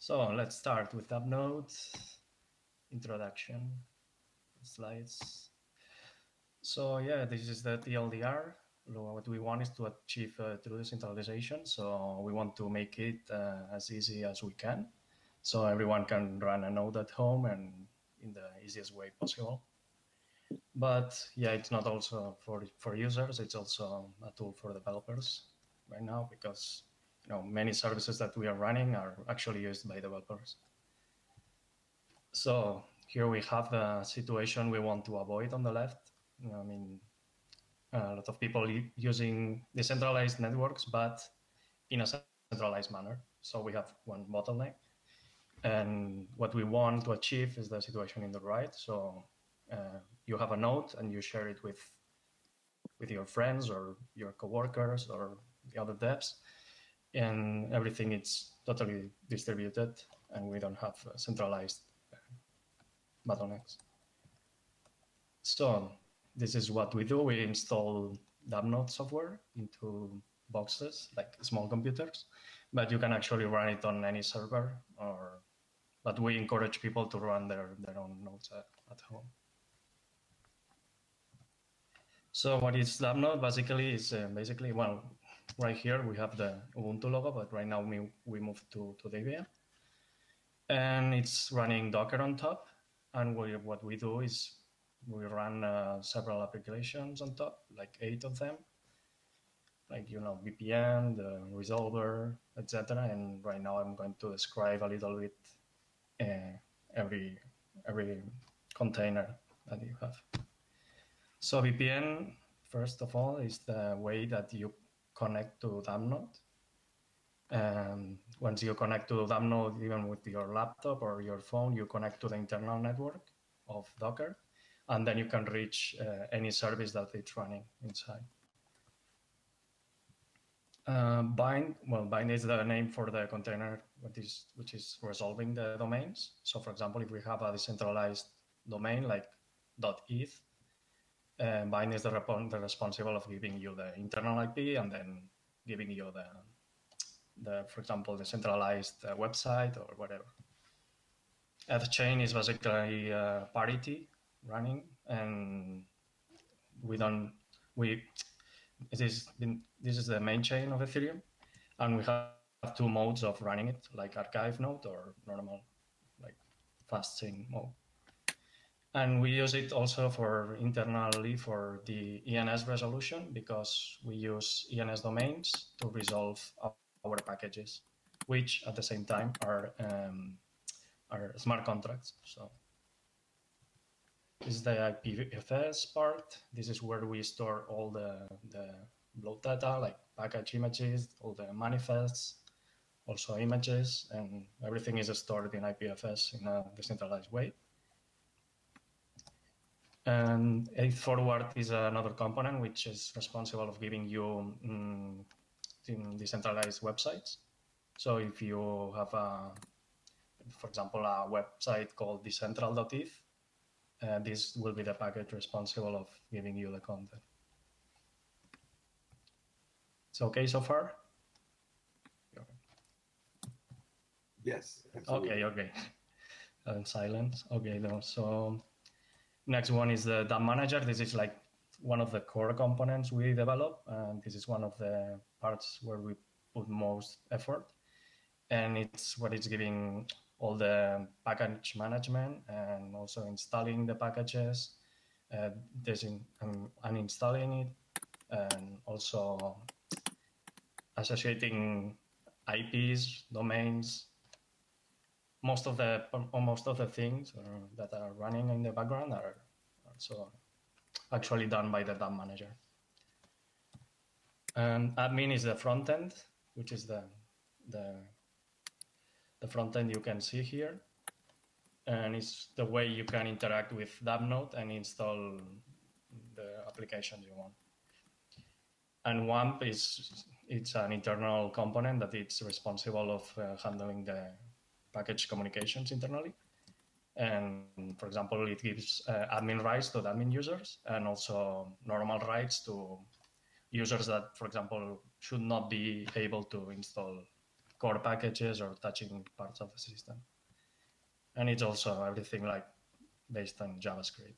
So let's start with DAppNode introduction slides. So yeah, this is the TLDR. What we want is to achieve uh, true decentralization. So we want to make it uh, as easy as we can. So everyone can run a node at home and in the easiest way possible. But yeah, it's not also for, for users. It's also a tool for developers right now because you know many services that we are running are actually used by developers. So here we have the situation we want to avoid on the left. I mean, a lot of people using decentralized networks, but in a centralized manner. So we have one bottleneck. And what we want to achieve is the situation in the right. So uh, you have a node and you share it with with your friends or your coworkers or the other devs, and everything is totally distributed, and we don't have uh, centralized uh, bottlenecks. So this is what we do. We install DAppNode software into boxes, like small computers, but you can actually run it on any server or, but we encourage people to run their, their own nodes at, at home. So what is DAppNode? Basically, is uh, basically, well, right here we have the Ubuntu logo, but right now we, we moved to, to Debian. And it's running Docker on top. And we, what we do is we run uh, several applications on top, like eight of them, like you know VPN, the resolver, etc. And right now I'm going to describe a little bit uh, every every container that you have. So VPN, first of all, is the way that you connect to DAppNode. And once you connect to DAppNode, even with your laptop or your phone, you connect to the internal network of Docker, and then you can reach uh, any service that it's running inside. Uh, bind, well, bind is the name for the container which is, which is resolving the domains. So for example, if we have a decentralized domain like .eth, uh, is the, the responsible of giving you the internal IP and then giving you the the, for example, the centralized uh, website or whatever. chain is basically uh, parity running, and we don't we it is this is the main chain of Ethereum, and we have two modes of running it, like archive node or normal, like fast chain mode. And we use it also for internally for the ENS resolution because we use ENS domains to resolve our packages, which at the same time are um, are smart contracts. So this is the IPFS part. This is where we store all the the bloat data, like package images, all the manifests, also images, and everything is stored in IPFS in a decentralized way. And ETH forward is another component which is responsible of giving you um, decentralized websites. So if you have a, for example, a website called decentral.eth, uh, this will be the package responsible of giving you the content. It's okay so far? Yes. Absolutely. Okay, okay. And silence. Okay, no. So next one is the Dapp manager. This is like one of the core components we develop, and this is one of the parts where we put most effort. And it's what is giving all the package management and also installing the packages, uh, um, uninstalling it, and also associating IPs, domains. Most of the most of the things uh, that are running in the background are also actually done by the Dapp manager. And admin is the front end, which is the, the, the front end you can see here. And it's the way you can interact with DAppNode and install the applications you want. And WAMP is it's an internal component that it's responsible of uh, handling the package communications internally. And for example, it gives uh, admin rights to the admin users and also normal rights to users that, for example, should not be able to install core packages or touching parts of the system. And it's also everything like based on JavaScript.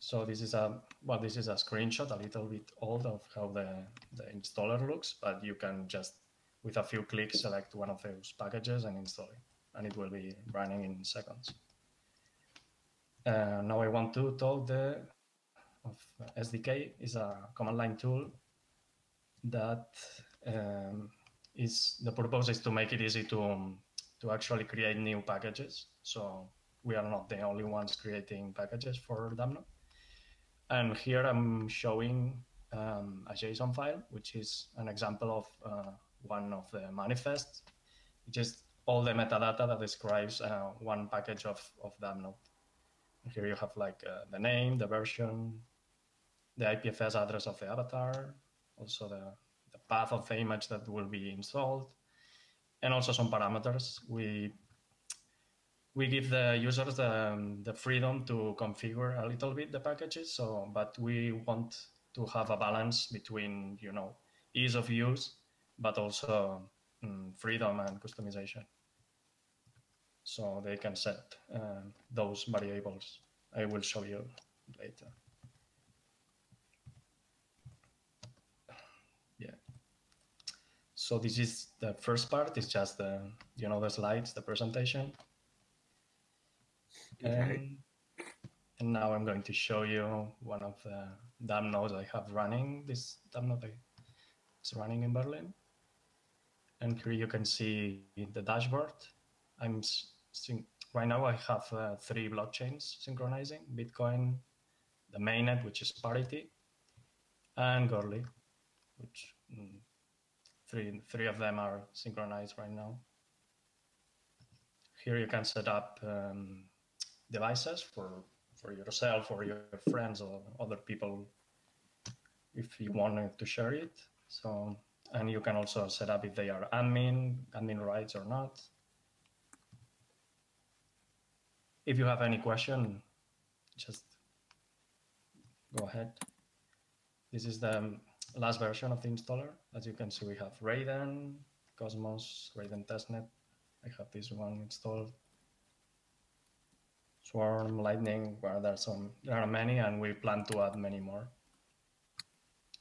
So this is a well, this is a screenshot, a little bit old of how the, the installer looks, but you can just with a few clicks select one of those packages and install it, and it will be running in seconds. Uh, now I want to talk the of SDK is a command line tool that um, is the purpose is to make it easy to um, to actually create new packages. So we are not the only ones creating packages for DAppNode. And here I'm showing um, a JSON file, which is an example of uh, one of the manifests, is all the metadata that describes uh, one package of, of DAppNode. Here you have like uh, the name, the version, the IPFS address of the avatar, also the, the path of the image that will be installed, and also some parameters. We we give the users the, the freedom to configure a little bit the packages. So, but we want to have a balance between you know ease of use, but also um, freedom and customization. So they can set uh, those variables. I will show you later. Yeah. So this is the first part. It's just the you know the slides, the presentation. Okay. And, and now I'm going to show you one of the DAppNodes I have running. This DAppNode is running in Berlin. And here you can see the dashboard. I'm right now I have uh, three blockchains synchronizing, Bitcoin, the mainnet, which is Parity, and Goerli, which mm, three, three of them are synchronized right now. Here you can set up um, devices for for yourself or your friends or other people if you wanted to share it. So and you can also set up if they are admin, admin rights or not. If you have any question, just go ahead. This is the um, last version of the installer. As you can see, we have Raiden, Cosmos, Raiden testnet. I have this one installed. Swarm, Lightning, where there's some, there are many, and we plan to add many more.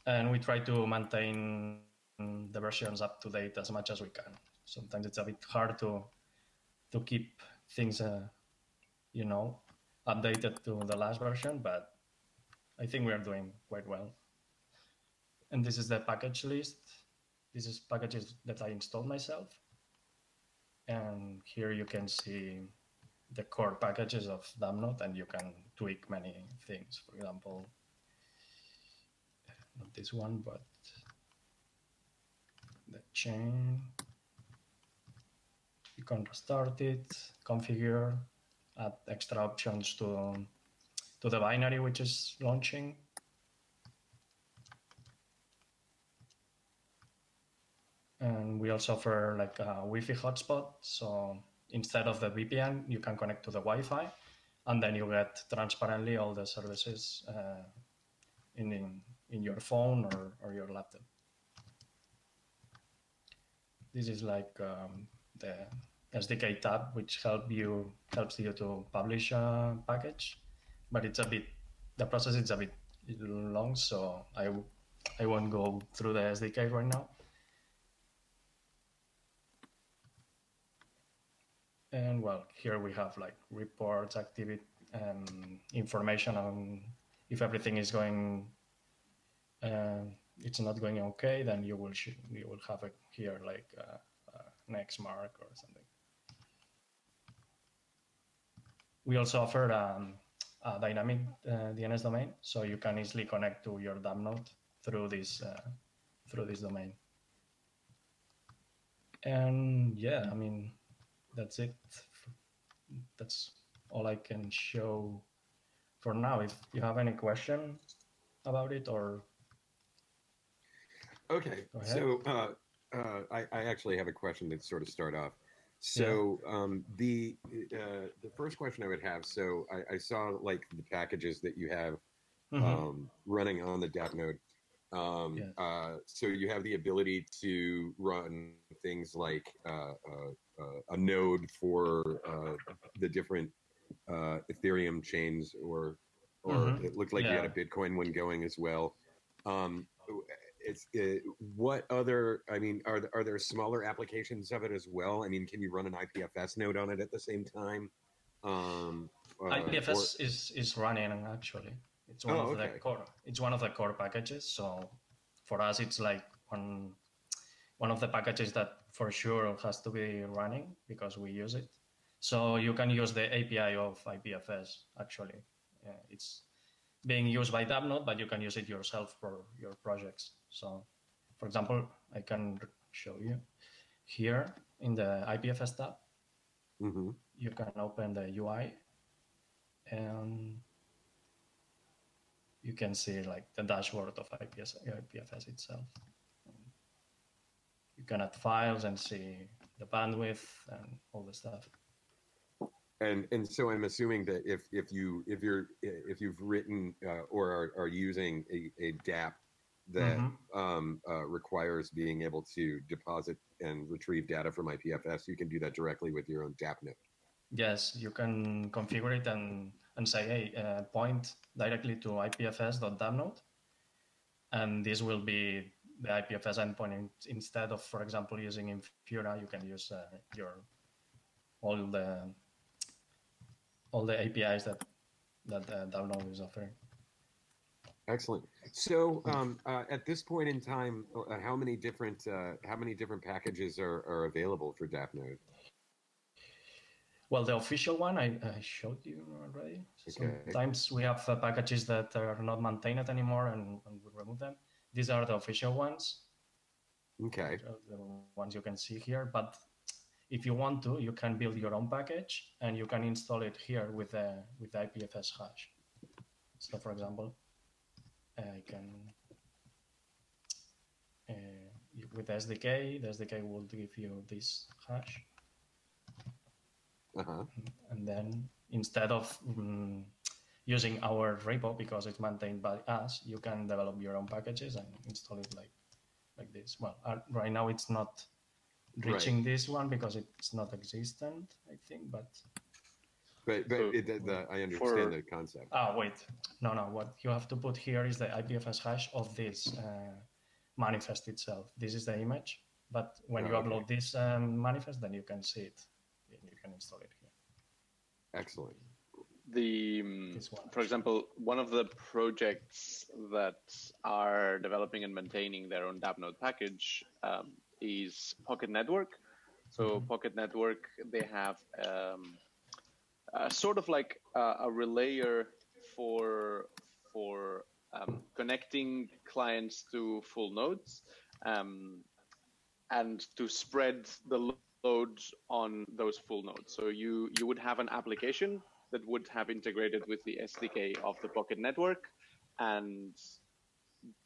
And we try to maintain the versions up to date as much as we can. Sometimes it's a bit hard to to keep things, uh, you know, updated to the last version, but I think we are doing quite well. And this is the package list. This is packages that I installed myself. And here you can see the core packages of DAppNode and you can tweak many things. For example, not this one, but the chain. You can restart it, configure, add extra options to, to the binary which is launching. And we also offer like a Wi-Fi hotspot. So instead of the VPN, you can connect to the Wi-Fi, and then you get transparently all the services uh, in, in in your phone or, or your laptop. This is like um, the SDK tab, which help you helps you to publish a package, but it's a bit the process is a bit long, so I I won't go through the SDK right now. And well, here we have like reports, activity, um, information on if everything is going, uh, it's not going okay, then you will you will have it here like uh, uh, next mark or something. We also offer um, a dynamic uh, DNS domain, so you can easily connect to your DAppNode through this uh, through this domain. And yeah, I mean that's it. That's all I can show for now. If you have any question about it or okay, so uh, uh, I, I, actually have a question to sort of start off. So yeah. um, the uh, the first question I would have. So I, I saw like the packages that you have mm-hmm. um, running on the DAppNode. Um, Yes. uh, so you have the ability to run things like uh, uh, uh, a node for uh, the different uh, Ethereum chains, or or Mhm. it looked like you had a Bitcoin one going as well. It's uh, what other? I mean, are are there smaller applications of it as well? I mean, can you run an IPFS node on it at the same time? Um, uh, IPFS is is running actually. It's one Oh, of okay. the core. It's one of the core packages. So for us, it's like one one of the packages that for sure has to be running because we use it. So you can use the API of IPFS actually. Uh, it's being used by DAppNode, but you can use it yourself for your projects. So, for example, I can show you here in the IPFS tab mhm. you can open the UI and you can see like the dashboard of IPS, IPFS itself. You can add files and see the bandwidth and all the stuff. And and so I'm assuming that if if you if you're if you've written uh, or are, are using a, a DApp that Mhm. um, uh, requires being able to deposit and retrieve data from IPFS, you can do that directly with your own DAppNode. Yes, you can configure it and, and say, hey, uh, point directly to ipfs.dappnode. And this will be the IPFS endpoint in, instead of, for example, using Infura, you can use uh, your all the all the APIs that that uh, DAppNode is offering. Excellent. So um, uh, at this point in time, uh, how many different uh, how many different packages are, are available for DApp node? Well, the official one I, I showed you already. Okay. Sometimes we have uh, packages that are not maintained anymore and, and we remove them. These are the official ones. Okay. uh, the ones you can see here. But if you want to, you can build your own package and you can install it here with the with the IPFS hash. So, for example, I can uh, with SDK, the SDK will give you this hash, Uh-huh. and then instead of mm, using our repo because it's maintained by us, you can develop your own packages and install it like like this. Well, uh, right now it's not reaching this one because it's not existent, I think. But But but So, it, the, the, I understand for- the concept. ah, wait, no, no. What you have to put here is the IPFS hash of this uh, manifest itself. This is the image. But when you Oh, okay. upload this um, manifest, then you can see it. You can install it here. Excellent. The um, for example, one of the projects that are developing and maintaining their own DAppNode package um, is Pocket Network. So Pocket Network, they have um, uh, sort of like a, a relayer for for um, connecting clients to full nodes um, and to spread the lo- loads on those full nodes. So you you would have an application that would have integrated with the SDK of the Pocket Network, and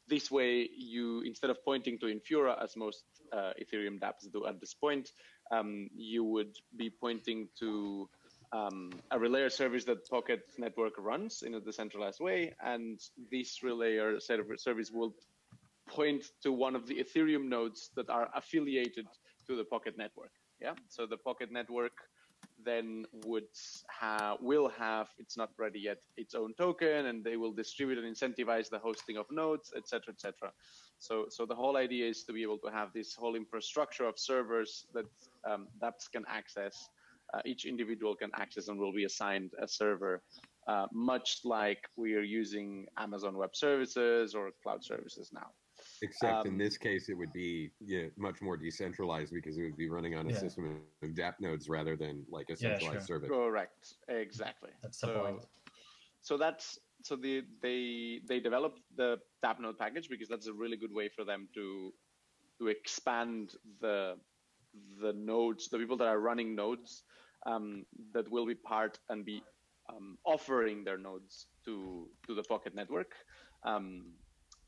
this way you instead of pointing to Infura as most uh, Ethereum dApps do at this point, um, you would be pointing to um, a relayer service that Pocket Network runs in a decentralized way, and this relayer serv- service will point to one of the Ethereum nodes that are affiliated to the Pocket Network. Yeah, so the Pocket Network then would have will have it's not ready yet its own token, and they will distribute and incentivize the hosting of nodes, etc., etc. So, so the whole idea is to be able to have this whole infrastructure of servers that um, dApps can access. Uh, each individual can access and will be assigned a server, uh, much like we are using Amazon Web Services or cloud services now. Except in Um, this case, it would be yeah, much more decentralized because it would be running on a Yeah. system of DAppNodes rather than like a Yeah, centralized sure. service. Correct. Exactly. That's the so, point. so that's so the, they they developed the DAppNode package because that's a really good way for them to to expand the the nodes, the people that are running nodes um, that will be part and be um, offering their nodes to to the Pocket Network. Um,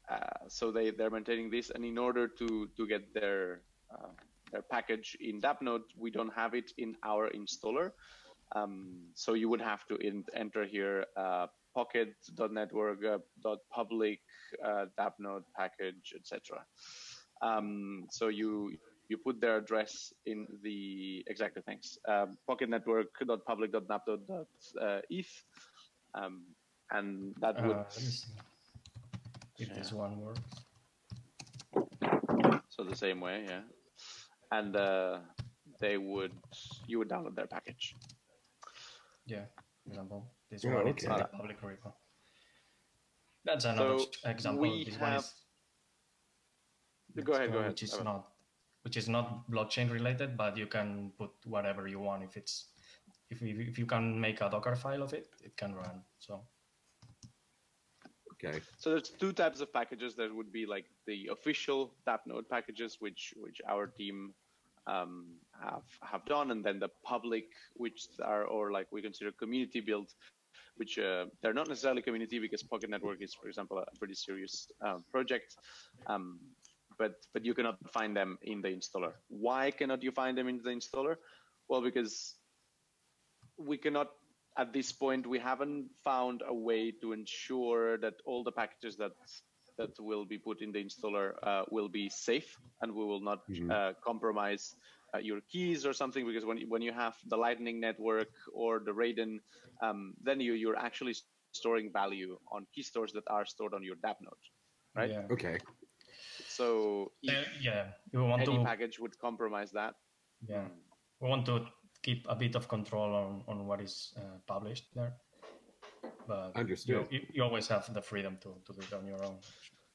uh, so they they're maintaining this, and in order to to get their uh, their package in DAppNode, we don't have it in our installer. Um, so you would have to in, enter here uh, pocket.network, uh, uh, dappnode package, etc. Um, so you you put their address in the exactly thanks um, pocket network dot public dot dappnode dot uh, eth, um, and that would. Uh, let me see if this one works. So the same way, yeah, and uh, they would you would download their package. Yeah, for example, this Oh, one it's in okay. the public repo. That's another So example. we this one have- is Go ahead, go ahead. Which is not which is not blockchain related, but you can put whatever you want. If it's if you, if you can make a Docker file of it, it can run. So Okay. So there's two types of packages. There would be like the official DAppNode packages, which which our team um, have have done, and then the public, which are or like we consider community built, which uh, they're not necessarily community because Pocket Network is, for example, a pretty serious um, project. Um, but but you cannot find them in the installer. Why cannot you find them in the installer? Well, because we cannot at this point we haven't found a way to ensure that all the packages that that will be put in the installer uh, will be safe and we will not Mhm. uh, compromise uh, your keys or something because when when you have the lightning network or the raiden um, then you you're actually storing value on key stores that are stored on your dap node Right. Yeah. Okay. So if Uh, yeah. You want any to package would compromise that yeah. mm, We want to keep a bit of control on, on what is uh, published there. But you, Understood. you, you always have the freedom to, to do it on your own.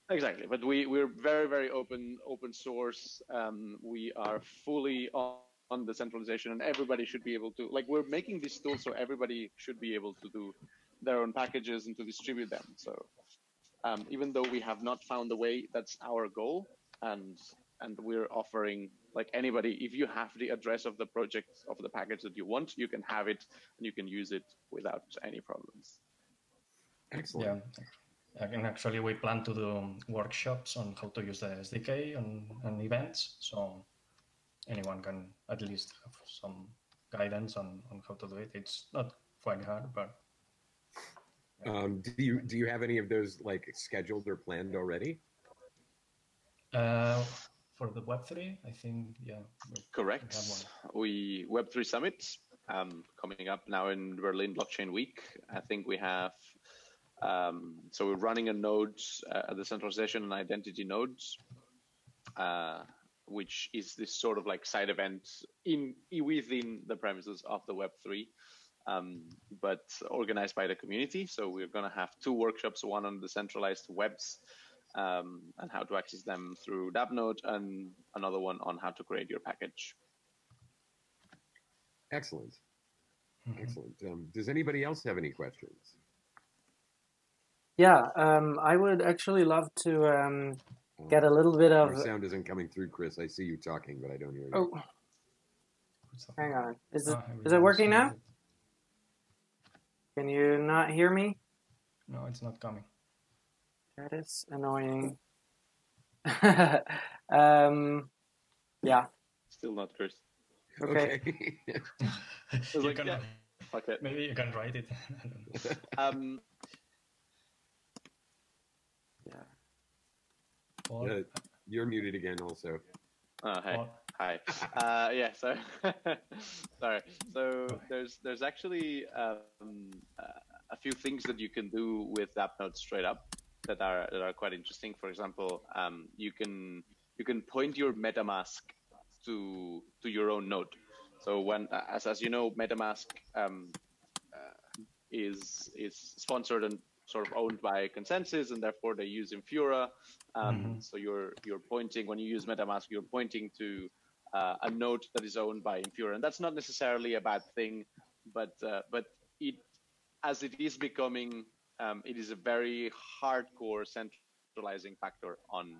Exactly, but we we're very very open open source. Um, we are fully on, on the centralization, and everybody should be able to like we're making these tools so everybody should be able to do their own packages and to distribute them. So um, even though we have not found the way, that's our goal, and and we're offering like anybody if you have the address of the project of the package that you want, you can have it and you can use it without any problems. Excellent. Yeah. And actually, we plan to do workshops on how to use the SDK and, and events. So anyone can at least have some guidance on, on how to do it. It's not quite hard, but Um, do you do you have any of those like scheduled or planned already? uh, for the Web3, I think, yeah. we- Correct. have We Web3 Summit um, coming up now in Berlin Blockchain Week. I think we have. Um, so we're running a node, uh, the centralization and identity nodes, uh, which is this sort of like side event in within the premises of the Web3, um, but organized by the community. So we're going to have two workshops: one on the centralized webs um, and how to access them through DAppNode, and another one on how to create your package. Excellent. Mhm. Excellent. Um, does anybody else have any questions? Yeah, um, I would actually love to um, Um, get a little bit of. Your sound isn't coming through, Chris. I see you talking, but I don't hear you. Oh, hang on. Is it Ah, is it working now? Sorry. Can you not hear me? No, it's not coming. That is annoying. um, yeah. Still not Chris. Okay. you like, can, yeah. Okay. Maybe you can write it. I don't know. Um, Yeah. Paul, Uh, You're muted again, also. oh, hey. Paul, Hi. Uh, yeah. So, sorry. So there's there's actually um, uh, a few things that you can do with Appnode straight up that are that are quite interesting. For example, um, you can you can point your MetaMask to to your own node. So when as as you know, MetaMask um, uh, is is sponsored and sort of owned by ConsenSys, and therefore they use Infura. Um, Mhm. So you're you're pointing when you use MetaMask, you're pointing to uh, a node that is owned by Infura, and that's not necessarily a bad thing, but uh, but it as it is becoming, um, it is a very hardcore centralizing factor on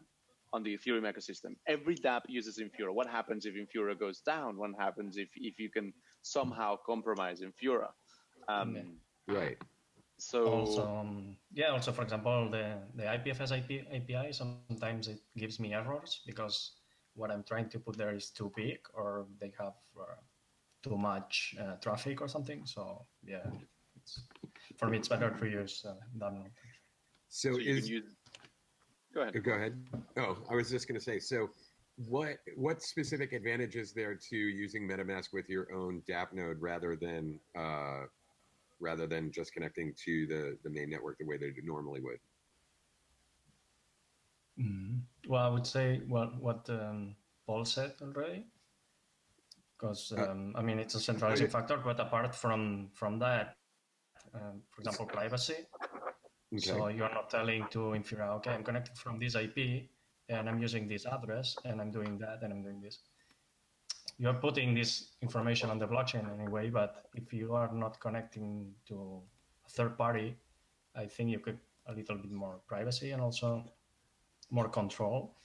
on the Ethereum ecosystem. Every dApp uses Infura. What happens if Infura goes down? What happens if if you can somehow compromise Infura? Um, Right. So also, um, yeah, also, for example, the, the IPFS IP, API, sometimes it gives me errors because what I'm trying to put there is too big or they have uh, too much uh, traffic or something. So, yeah, it's it's for me it's better to use uh, DAppNode. So, So is can use. Go ahead. go ahead. Oh, I was just going to say. So, what what specific advantages there to using MetaMask with your own DApp node rather than uh, rather than just connecting to the the main network the way they normally would? Mhm. Well, I would say what what um, Paul said already, because Uh, um, I mean it's a centralizing yeah. factor. But apart from from that, um, for example, privacy. Okay. So you're not telling to Infura, okay, I'm connected from this IP and I'm using this address and I'm doing that and I'm doing this. You're putting this information on the blockchain anyway, but if you are not connecting to a third party, I think you could a little bit more privacy and also more control.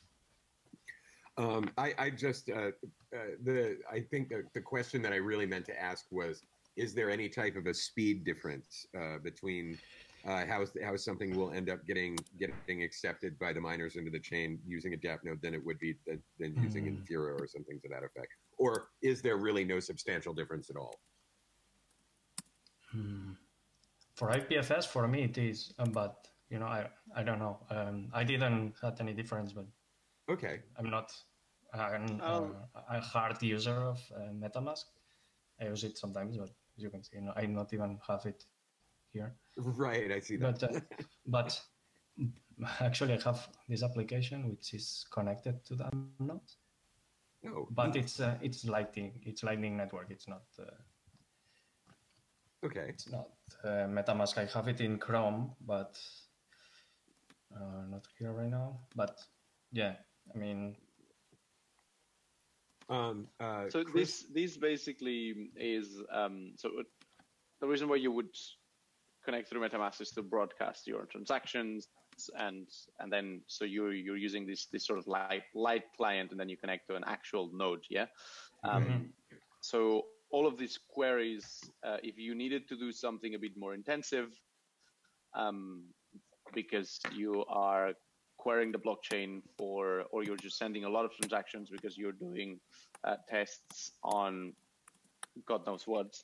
Um, I, I just uh, uh, the I think the, the question that I really meant to ask was: Is there any type of a speed difference uh, between uh, how how something will end up getting getting accepted by the miners into the chain using a DApp node than it would be than, than using Hmm. Infura or something to that effect? Or is there really no substantial difference at all? For IPFS, for me it is, um, but you know, I I don't know. Um, I didn't had any difference, but Okay, I'm not an, Oh. uh, a hard user of uh, MetaMask. I use it sometimes, but as you can see, you know, I not even have it here. right. I see that. But uh, but actually, I have this application which is connected to that node, oh, but it's uh, it's Lightning. It's Lightning Network. It's not. Uh, okay. it's not uh, MetaMask. I have it in Chrome, but uh, not here right now. But yeah, I mean, Um, uh, So Chris- this this basically is um, so it- the reason why you would connect through MetaMask is to broadcast your transactions and and then so you're you're using this this sort of light light client and then you connect to an actual node, yeah. Um, So all of these queries, uh, if you needed to do something a bit more intensive, um, because you are querying the blockchain for, or you're just sending a lot of transactions because you're doing uh, tests on God knows what.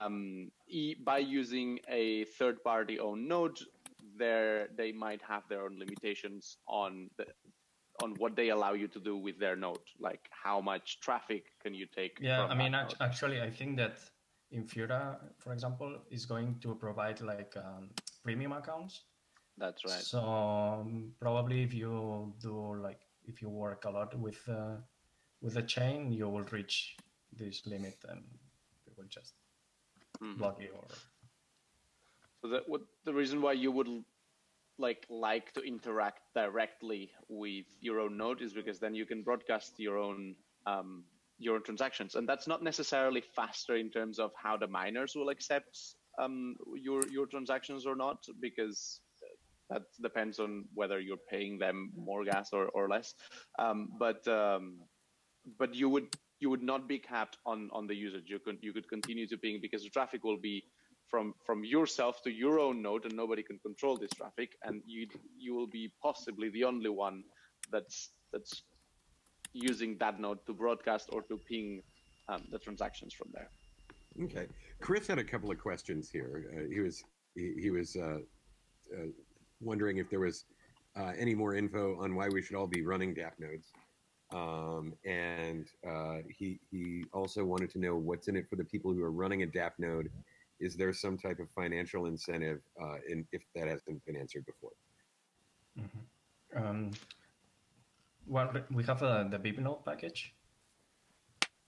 Um, e- by using a third-party owned node, there they might have their own limitations on the on what they allow you to do with their node, like how much traffic can you take. Yeah, I mean, act- node. actually, I think that Infura, for example, is going to provide like um, premium accounts. That's right. So um, probably if you do like if you work a lot with uh, with the chain, you will reach this limit and it will just Mhm. block you. Or So that what the reason why you would like like to interact directly with your own node is because then you can broadcast your own um, your own transactions, and that's not necessarily faster in terms of how the miners will accept um, your your transactions or not, because that depends on whether you're paying them more gas or, or less. Um, but um, but you would you would not be capped on on the usage. You could you could continue to ping because the traffic will be from from yourself to your own node, and nobody can control this traffic, and you you will be possibly the only one that's that's using that node to broadcast or to ping um, the transactions from there. Okay, Chris had a couple of questions here. Uh, he was he, he was uh, uh, wondering if there was uh, any more info on why we should all be running DAppNodes, um, and uh, he he also wanted to know what's in it for the people who are running a DAppNode. Is there some type of financial incentive, uh, in, if that hasn't been answered before? um, well, we have uh, the BIP node package,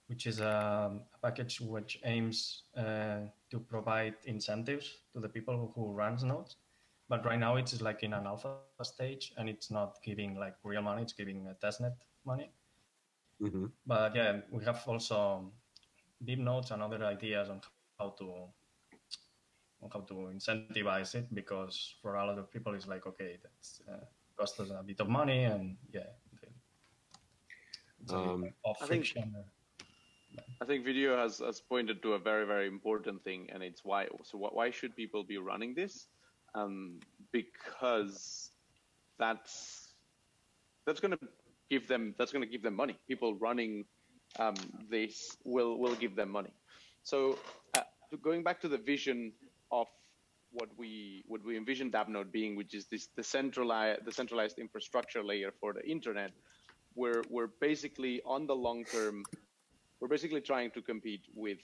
which is a, a package which aims uh, to provide incentives to the people who, who runs nodes. But right now it's like in an alpha stage and it's not giving like real money, it's giving a testnet money. hmm But yeah, we have also BIP nodes and other ideas on how to on how to incentivize it because for a lot of people it's like okay that's uh, cost us a bit of money and yeah it's a Um, of I think- friction. I think Vdo has, has pointed to a very very important thing, and it's why. So why should people be running this? Um, because that's that's going to give them that's going to give them money. People running um, this will will give them money. So uh, going back to the vision of what we what we envision DAppNode being, which is this decentralized decentralized infrastructure layer for the internet, we're we're basically on the long term, we're basically trying to compete with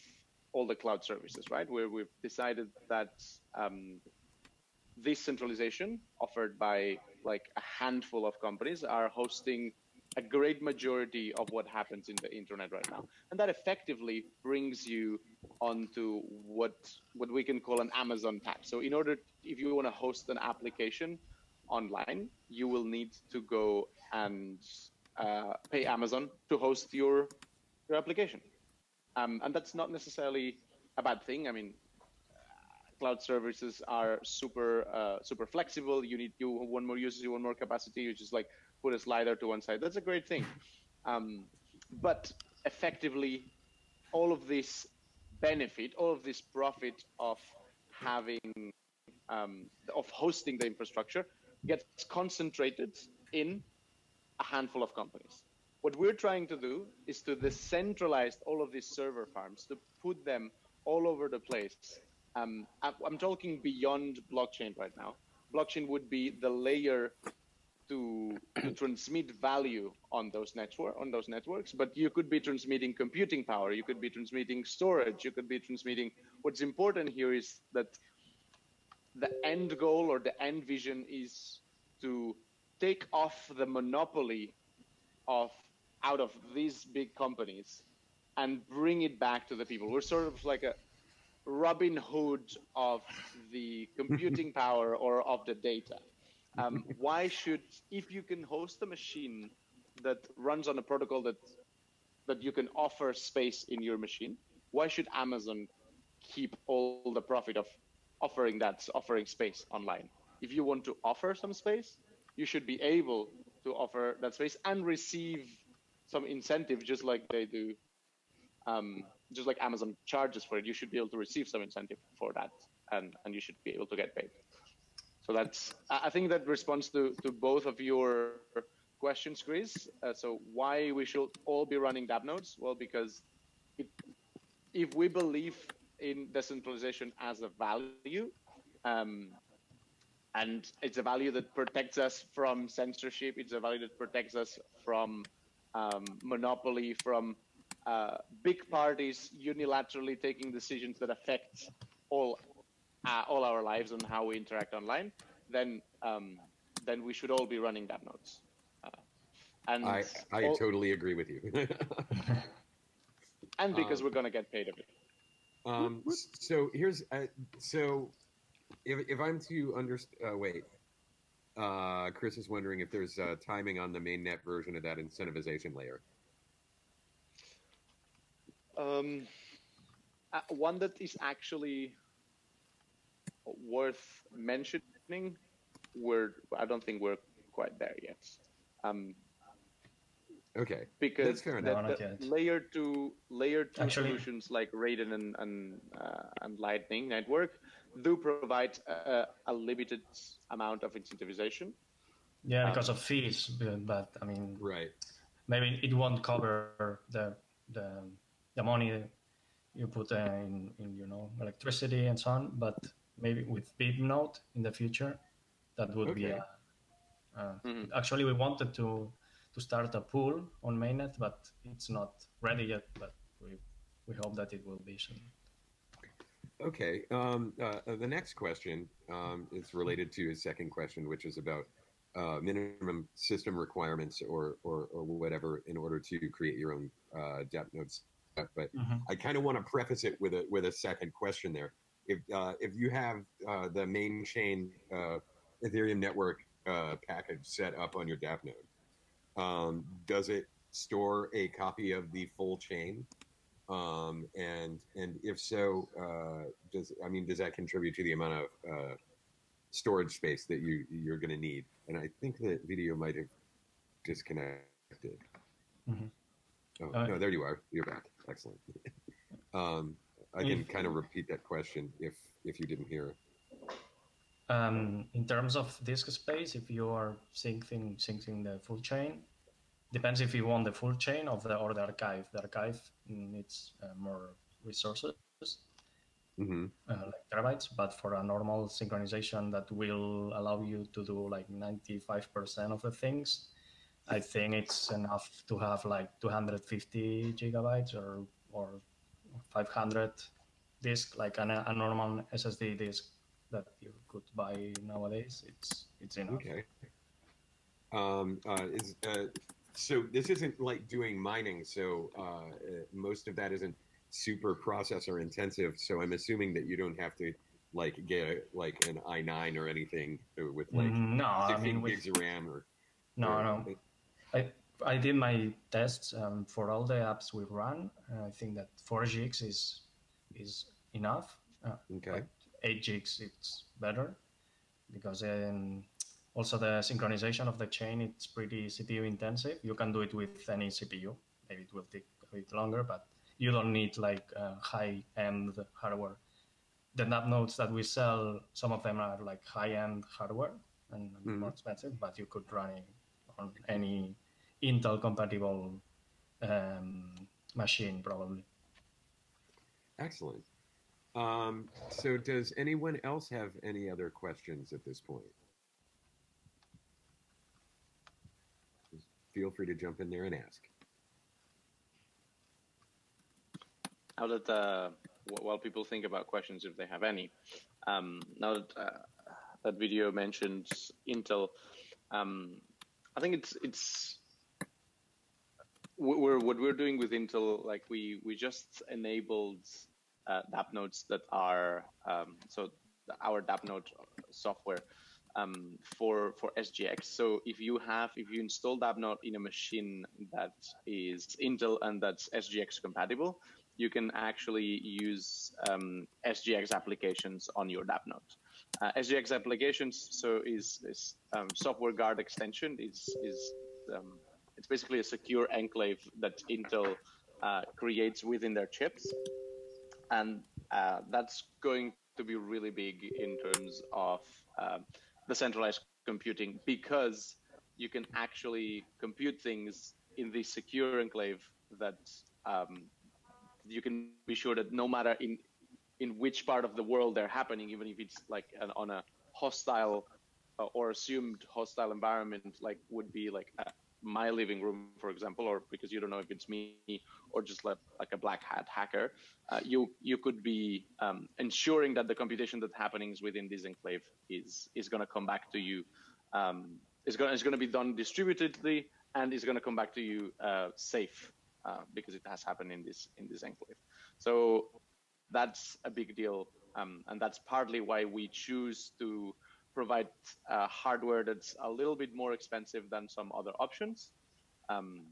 all the cloud services, right? Where we've decided that um, this centralization offered by like a handful of companies are hosting a great majority of what happens in the internet right now. And that effectively brings you onto what what we can call an Amazon pack. So in order if you want to host an application online, you will need to go and uh, pay Amazon to host your your application. Um, and that's not necessarily a bad thing. I mean, cloud services are super uh, super flexible. You need you want more users, you want more capacity. You just like put a slider to one side. That's a great thing. Um, but effectively, all of this benefit, all of this profit of having, um, of hosting the infrastructure gets concentrated in a handful of companies. What we're trying to do is to decentralize all of these server farms, to put them all over the place. Um, I'm talking beyond blockchain right now. Blockchain would be the layer to, to transmit value on those network on those networks but you could be transmitting computing power you could be transmitting storage you could be transmitting what's important here is that the end goal or the end vision is to take off the monopoly of out of these big companies and bring it back to the people we're sort of like a robin hood of the computing power or of the data um, why should, if you can host a machine that runs on a protocol that that you can offer space in your machine, why should Amazon keep all the profit of offering that offering space online? If you want to offer some space, you should be able to offer that space and receive some incentive, just like they do, um, just like Amazon charges for it. You should be able to receive some incentive for that, and and you should be able to get paid. So that's, I think that responds to, to both of your questions, Chris. Uh, so why we should all be running DAppNodes? Well, because it, if we believe in decentralization as a value, um, and it's a value that protects us from censorship, it's a value that protects us from um, monopoly, from uh, big parties unilaterally taking decisions that affect all uh, all our lives and how we interact online, then um, then we should all be running DAppNodes. Uh, and I, I all, totally agree with you. and because um, we're going to get paid a bit. Um, so here's uh, so if, if I'm to understand, uh, wait, uh, Chris is wondering if there's uh, timing on the mainnet version of that incentivization layer. Um, uh, one that is actually worth mentioning, we're I don't think we're quite there yet. Um, okay, because the, the layer two layer two Actually, solutions like Raiden and and, uh, and Lightning Network do provide a, a, limited amount of incentivization. Yeah, because um, of fees, but I mean, right? Maybe it won't cover the the the money you put in in you know electricity and so on, but maybe with BitNode in the future. That would okay. be a, uh, mm-hmm. actually we wanted to to start a pool on mainnet, but it's not ready yet. But we we hope that it will be soon. Okay. Um, uh, the next question um, is related to his second question, which is about uh, minimum system requirements or, or, or whatever in order to create your own uh, DAppNodes. But mm-hmm. I kind of want to preface it with a with a second question there if uh, if you have uh, the main chain uh, Ethereum network uh, package set up on your DAppNode, um, does it store a copy of the full chain? Um, and and if so, uh, does I mean does that contribute to the amount of uh, storage space that you you're going to need? And I think the video might have disconnected. Mm-hmm. Oh no, there you are. You're back. Excellent. um, I can kind of repeat that question if if you didn't hear it. Um, in terms of disk space, if you are syncing syncing the full chain, depends if you want the full chain of the or the archive. The archive needs uh, more resources. hmm uh, like terabytes, but for a normal synchronization that will allow you to do like 95% of the things, I think it's enough to have like 250 gigabytes or or 500 disk, like an, a normal SSD disk that you could buy nowadays. It's it's enough. Okay. Um, uh, is, uh, so this isn't like doing mining. So uh, most of that isn't super processor intensive. So I'm assuming that you don't have to like get a, like an i9 or anything with like Mm, no, I 16 mean with gigs of RAM or no or- no. I I did my tests um, for all the apps we run. And I think that four gigs is is enough. Uh, Okay. eight gigs it's better because um, also the synchronization of the chain it's pretty CPU intensive. You can do it with any CPU. Maybe it will take a bit longer, but you don't need like uh, high end hardware. The DAppNodes that we sell, some of them are like high end hardware and Mhm. more expensive, but you could run it on any Intel compatible um, machine probably. Excellent. Um, so does anyone else have any other questions at this point? Just feel free to jump in there and ask. Now that uh, while people think about questions, if they have any, um, now that uh, that video mentions Intel, um, I think it's it's we're what we're doing with Intel. Like we we just enabled uh, DAppNodes that are um, so our DAppNode software um, for for SGX. So if you have if you install DAppNode in a machine that is Intel and that's SGX compatible, you can actually use um, SGX applications on your DAppNode. Uh, SGX applications so is is um, software guard extension is is um, it's basically a secure enclave that Intel uh, creates within their chips, and uh, that's going to be really big in terms of um, the centralized computing because you can actually compute things in the secure enclave that um, you can be sure that no matter in in which part of the world they're happening, even if it's like an, on a hostile uh, or assumed hostile environment, like would be like uh my living room, for example, or because you don't know if it's me or just like, like a black hat hacker, uh, you you could be um, ensuring that the computation that's happening within this enclave is is going to come back to you. Um, is going is going to be done distributedly and it's going to come back to you uh, safe uh, because it has happened in this in this enclave. So that's a big deal, um, and that's partly why we choose to provide uh, hardware that's a little bit more expensive than some other options, um,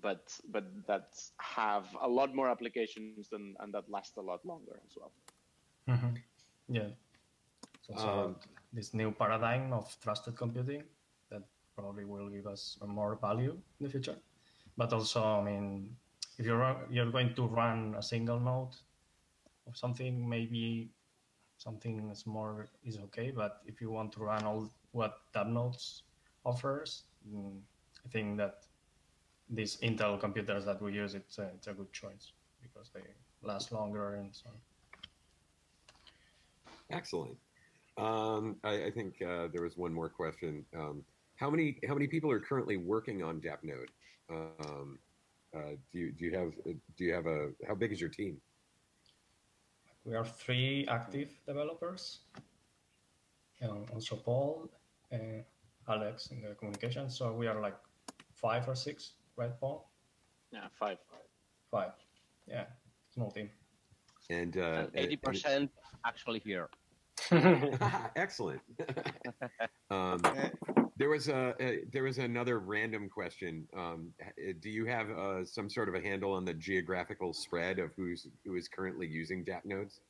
but but that have a lot more applications and, and that last a lot longer as well. Mhm. Yeah. It's also Um, this new paradigm of trusted computing that probably will give us more value in the future. But also, I mean, if you're you're going to run a single node of something, maybe something more is okay. But if you want to run all what DAppNodes offers, mm, I think that these Intel computers that we use, it's a, it's a good choice because they last longer and so on. Excellent. Um, I, I think uh, there was one more question. Um, how many how many people are currently working on DAppNode? Um, uh, do you do you have do you have a how big is your team? We are three active developers. Um, also Paul, uh, Alex in the communication. So we are like five or six, right, Paul? Yeah, five. Five. Yeah, small team. And uh, Eighty percent actually here. excellent. um, there was a, a there was another random question. Um, do you have uh, some sort of a handle on the geographical spread of who's who is currently using DAppNodes?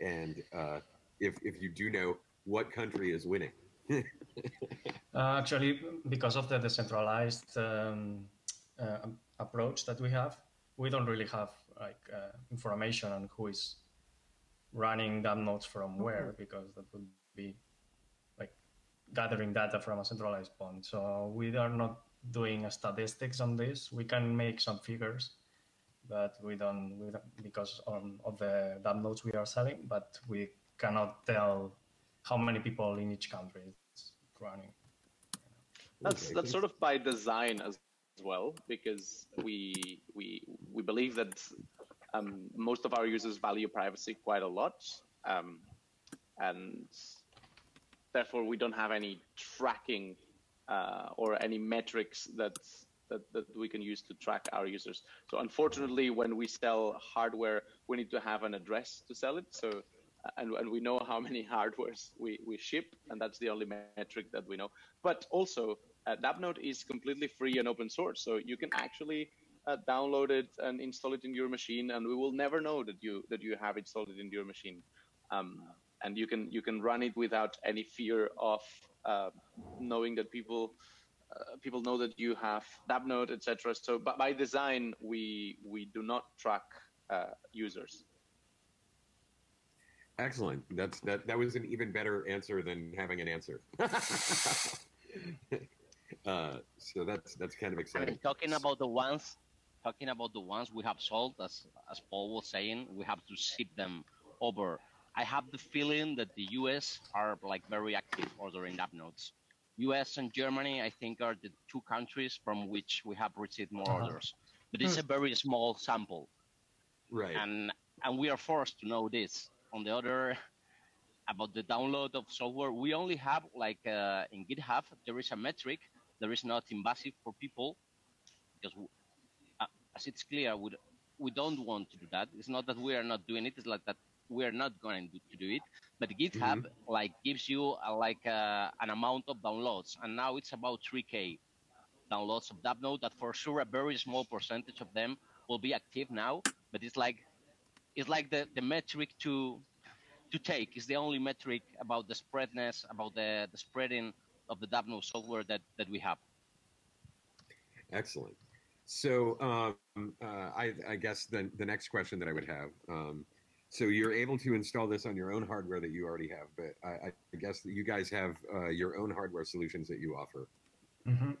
And uh, if if you do know, what country is winning? Uh, actually, because of the decentralized um, uh, approach that we have, we don't really have like uh, information on who is running DAppNodes from where, because that would be like gathering data from a centralized point. So we are not doing statistics on this. We can make some figures, but we don't, we don't because um, of the DAppNodes we are selling, but we cannot tell how many people in each country it's running. That's Okay, that's sort of by design as well, because we we we believe that um, most of our users value privacy quite a lot, um, and therefore we don't have any tracking uh, or any metrics that, that that we can use to track our users. So unfortunately, when we sell hardware, we need to have an address to sell it. So and, and we know how many hardwares we, we ship, and that's the only metric that we know. But also, uh, DAppNode is completely free and open source, so you can actually uh, download it and install it in your machine, and we will never know that you that you have installed it in your machine. Um, and you can you can run it without any fear of uh, knowing that people uh, people know that you have DAppNode, etc. So, but by design, we we do not track uh, users. Excellent. That's that. That was an even better answer than having an answer. uh, so that's that's kind of I exciting. mean, talking about the ones, talking about the ones we have sold, as as Paul was saying, we have to ship them over. I have the feeling that the U.S. are like very active ordering DAppNodes. U.S. and Germany, I think, are the two countries from which we have received more Uh-huh. orders. But it's a very small sample, Right. and and we are forced to know this. On the other, about the download of software, we only have like uh, in GitHub there is a metric. There is not invasive for people because as it's clear, we, we don't want to do that. It's not that we are not doing it. It's like that we are not going to, do it. But GitHub like gives you uh, like uh, an amount of downloads, and now it's about 3k downloads of DAppNode. That for sure a very small percentage of them will be active now. But it's like it's like the, the metric to to take. It's the only metric about the spreadness, about the, the spreading of the DAppNode software that, that we have. Excellent. So um, uh, I, I guess the the next question that I would have. Um, so you're able to install this on your own hardware that you already have, but I, I guess that you guys have uh, your own hardware solutions that you offer. Mhm.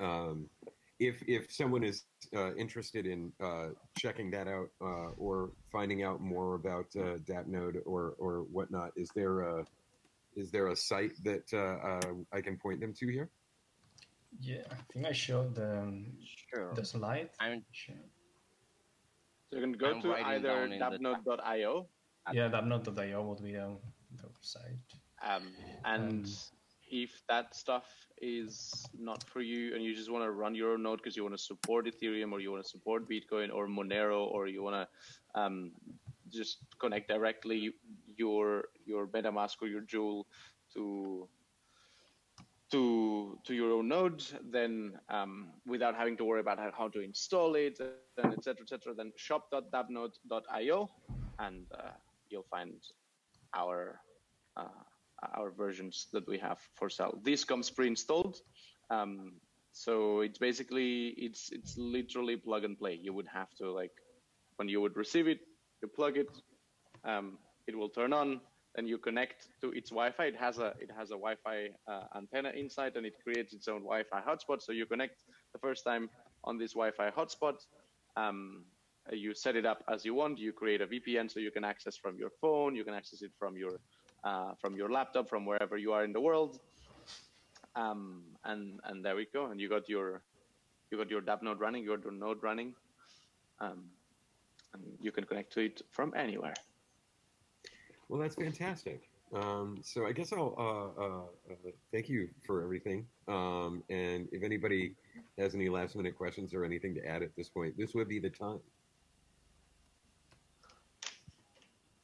um, if if someone is uh, interested in uh, checking that out uh, or finding out more about uh, DAppNode or or whatnot, is there a is there a site that uh, uh, I can point them to here? Yeah, I think I showed the, Sure. the slide. I'm Sure. So you can go I'm to writing either down in the dappnode.io Yeah, dappnode.io would be um, the site. um, and Um, if that stuff is not for you and you just want to run your own node because you want to support Ethereum or you want to support Bitcoin or Monero or you want to um, just connect directly your your MetaMask or your Joule to to to your own node, then um, without having to worry about how, to install it and etc. Etc. Then shop.dappnode.io and uh, you'll find our uh, our versions that we have for sale. This comes pre-installed, um, so it's basically it's it's literally plug and play. You would have to like when you would receive it, you plug it, um, it will turn on, then you connect to its Wi-Fi. It has a it has a Wi-Fi uh, antenna inside, and it creates its own Wi-Fi hotspot. So you connect the first time on this Wi-Fi hotspot. Um, you set it up as you want. You create a VPN so you can access from your phone. You can access it from your uh, from your laptop, from wherever you are in the world. Um, and and there we go. And you got your you got your DAppNode running. You got your node running. Um, and you can connect to it from anywhere. Well, that's fantastic. Um, so I guess I'll uh, uh, uh, thank you for everything. Um, and if anybody has any last minute questions or anything to add at this point, this would be the time.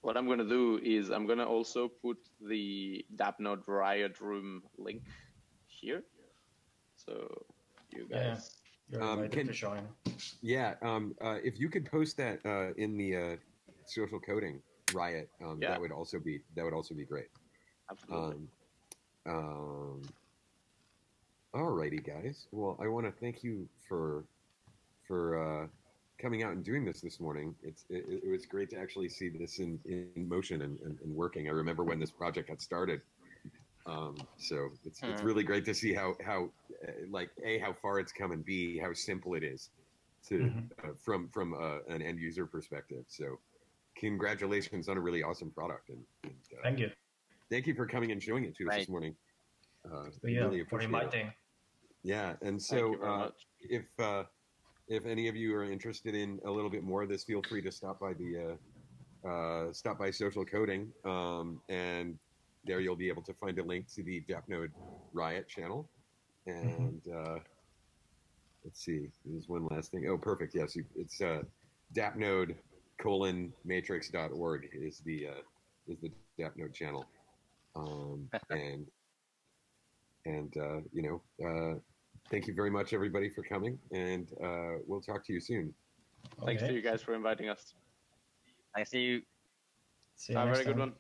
What I'm going to do is I'm going to also put the DAppNode Riot Room link here. So you Yeah. guys, You're Um, can- to. Yeah, um, uh, if you could post that uh, in the uh, social coding riot, um, Yeah. that would also be that would also be great. absolutely. Um, um, alrighty, guys. Well, I want to thank you for for uh, coming out and doing this this morning. It's it, it was great to actually see this in, in motion and, and, and working. I remember when this project got started. Um, so it's it's Hmm. really great to see how how uh, like a how far it's come and b how simple it is. to Mhm. uh, from from uh, an end user perspective. So, congratulations on a really awesome product, and, and uh, Thank you. thank you for coming and showing it to us Right. this morning. Uh, Yeah, really for appreciate it. Yeah, and so uh, if uh, if any of you are interested in a little bit more of this, feel free to stop by the uh, uh, stop by Social Coding, um, and there you'll be able to find a link to the DAppNode Riot channel. And uh, let's see, there's one last thing. Oh, perfect. Yes, it's uh, DAppNode colon matrix.org is the uh, is the DAppNode channel, um, and and uh, you know. Uh, thank you very much, everybody, for coming, and uh, we'll talk to you soon. Thanks to you guys for inviting us. I see you. See you Have a next very good one.